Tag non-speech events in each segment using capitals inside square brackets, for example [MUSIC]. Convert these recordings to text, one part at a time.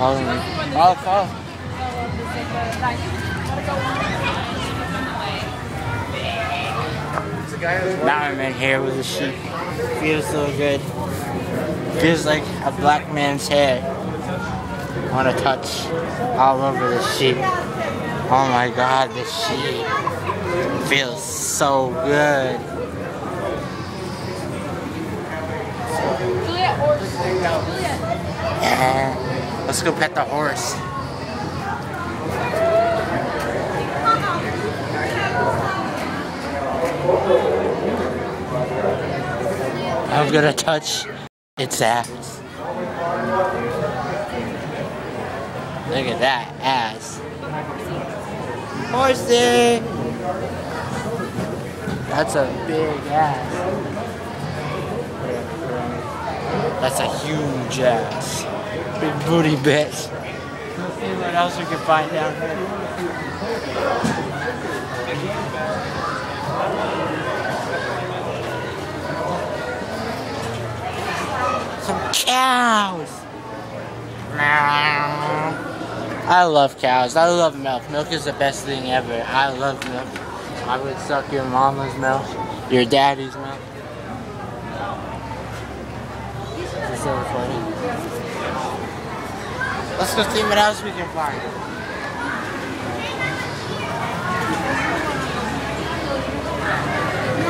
Follow me. Follow, follow. Mountain man here with the sheep. Feels so good. Feels like a black man's hair. want to touch all over the sheep. Oh my god, the sheep feels so good. Let's go pet the horse. I'm gonna touch its ass. Look at that ass. Horsey! That's a big ass. That's a huge ass. Big booty bitch. Let's see what else we can find down here. Some cows. I love cows. I love milk. Milk is the best thing ever. I love milk. I would suck your mama's milk, your daddy's milk. This is so funny. Let's go see what else we can find.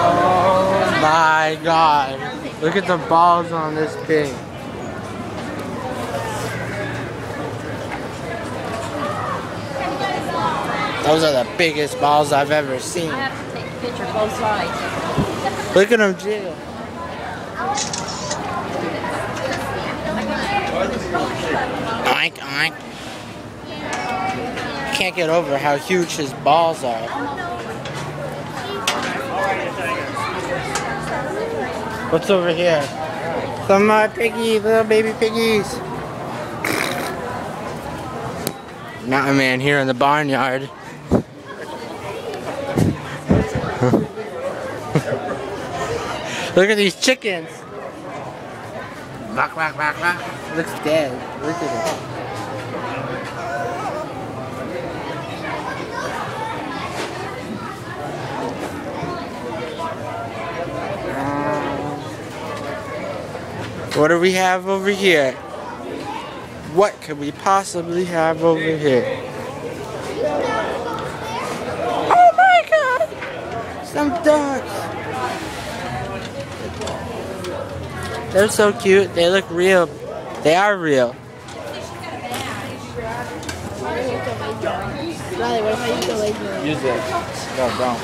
Oh my god. Look at the balls on this thing. Those are the biggest balls I've ever seen. I have to take a picture both sides. Look at them jiggle. Oink, oink. Can't get over how huge his balls are. What's over here? Some uh, of my piggy, little baby piggies. Mountain man here in the barnyard. [LAUGHS] Look at these chickens. Quack, quack, quack, quack. Looks dead. Look at it. Uh, what do we have over here? What could we possibly have over here? Oh my god! Some ducks! They're so cute. They look real. They are real. Use it. No, don't.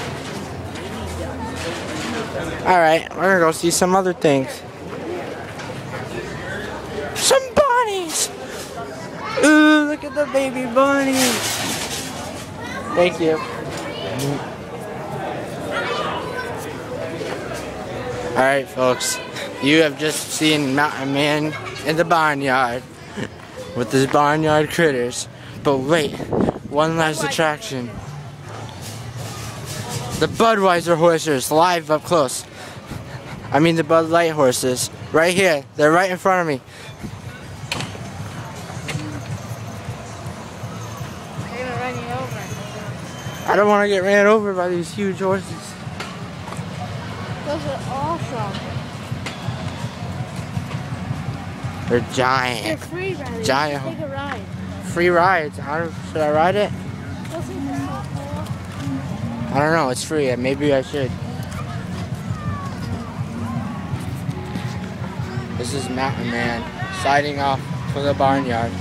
Alright, we're gonna go see some other things. Some bunnies! Ooh, look at the baby bunnies! Thank you. Alright, folks. You have just seen Mountain Man in the barnyard with his barnyard critters. But wait, one last attraction. The Budweiser horses live up close. I mean the Bud Light horses. Right here. They're right in front of me. They're gonna run you over. I don't want to get ran over by these huge horses. Those are awesome. They're They're giant. free, Riley. Giant. Take a ride. Free rides. Don't, should I ride it? Those things are so cool. I don't know. It's free. Maybe I should. This is Mountain Man signing off for the barnyard.